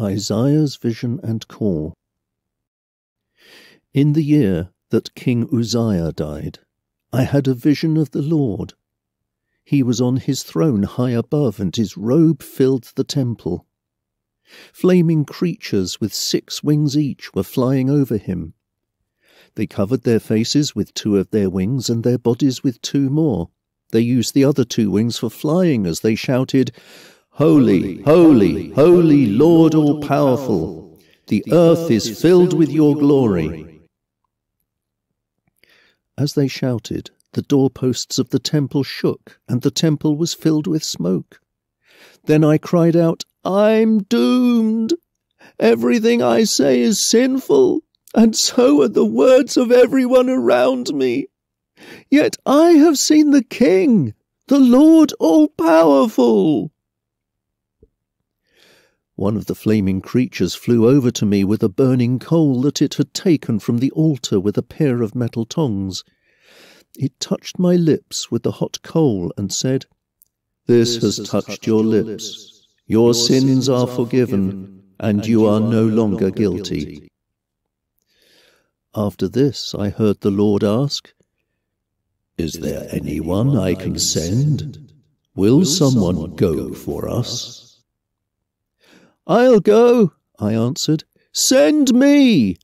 Isaiah's Vision and Call. In the year that King Uzziah died, I had a vision of the Lord. He was on his throne high above, and his robe filled the temple. Flaming creatures with six wings each were flying over him. They covered their faces with two of their wings, and their bodies with two more. They used the other two wings for flying as they shouted, Holy, holy, holy Lord all powerful, the earth is filled with your glory. As they shouted, the doorposts of the temple shook, and the temple was filled with smoke. Then I cried out, I'm doomed. Everything I say is sinful, and so are the words of everyone around me. Yet I have seen the King, the Lord all powerful. One of the flaming creatures flew over to me with a burning coal that it had taken from the altar with a pair of metal tongs. It touched my lips with the hot coal and said, This has touched your lips. Your sins are forgiven, and you are no longer guilty. After this, I heard the Lord ask, Is there anyone I can send? Will someone go for us? I'll go, I answered. Send me!